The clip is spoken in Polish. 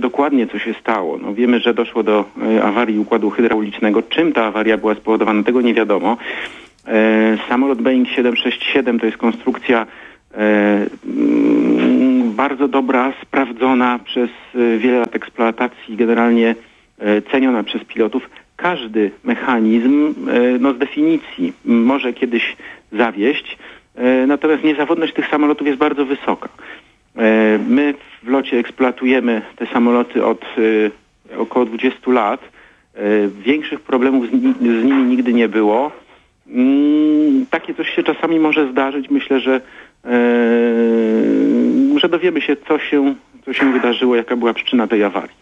dokładnie, co się stało. No, wiemy, że doszło do e, awarii układu hydraulicznego. Czym ta awaria była spowodowana, tego nie wiadomo. E, samolot Boeing 767 to jest konstrukcja e, mm, bardzo dobra, sprawdzona przez wiele lat eksploatacji, generalnie ceniona przez pilotów. Każdy mechanizm no, z definicji może kiedyś zawieść, natomiast niezawodność tych samolotów jest bardzo wysoka. E, My w locie eksploatujemy te samoloty od e, około 20 lat. E, Większych problemów z, ni- z nimi nigdy nie było. Mm, Takie coś się czasami może zdarzyć. Myślę, że, że dowiemy się co, się, co się wydarzyło, jaka była przyczyna tej awarii.